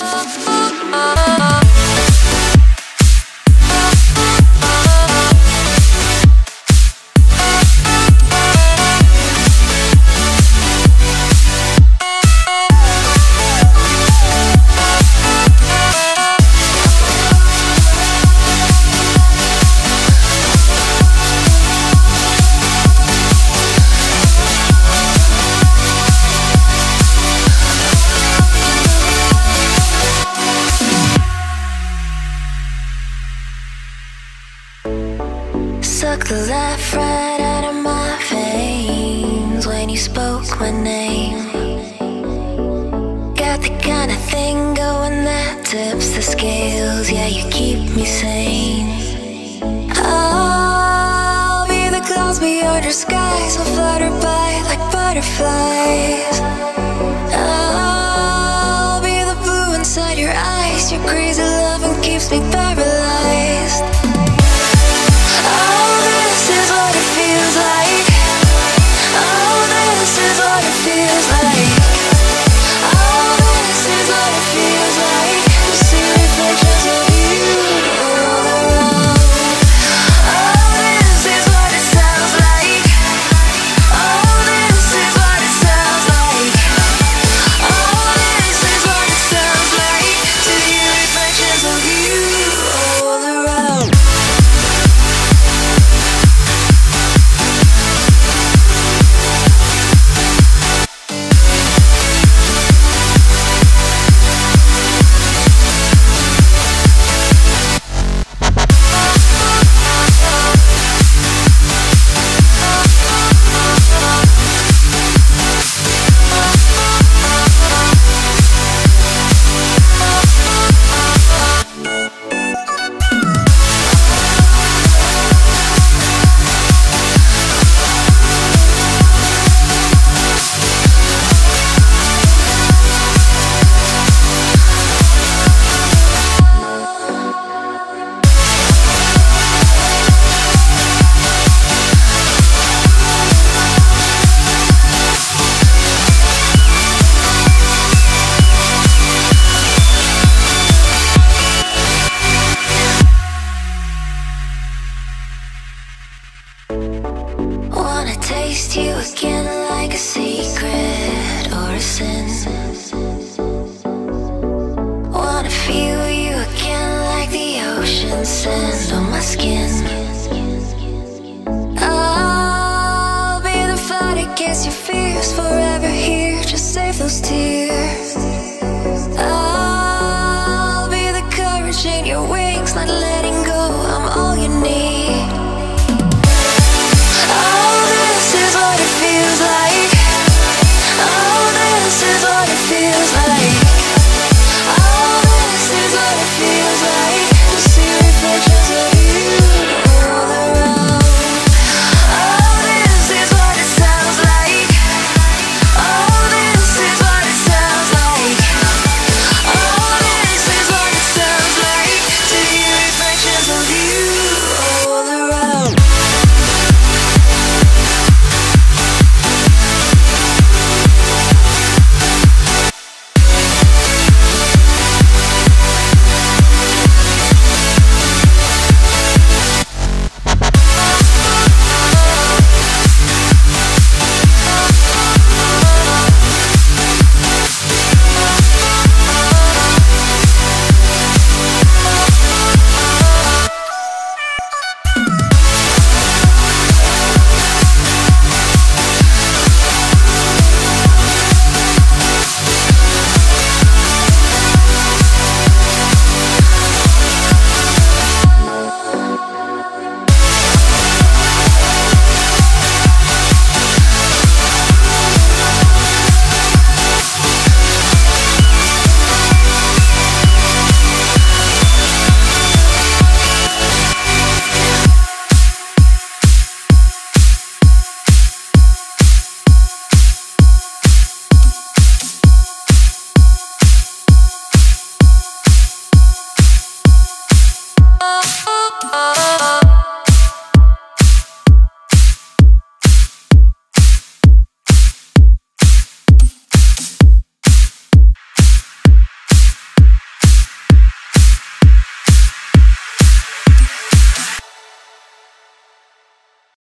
oh, oh. Suck the life right out of my veins when you spoke my name. Got the kind of thing going that tips the scales. Yeah, you keep me sane. I'll be the clouds beyond your skies. I'll flutter by like butterflies. I'll be the blue inside your eyes. Your crazy loving keeps me paralyzed. Your fears forever here. Just save those tears.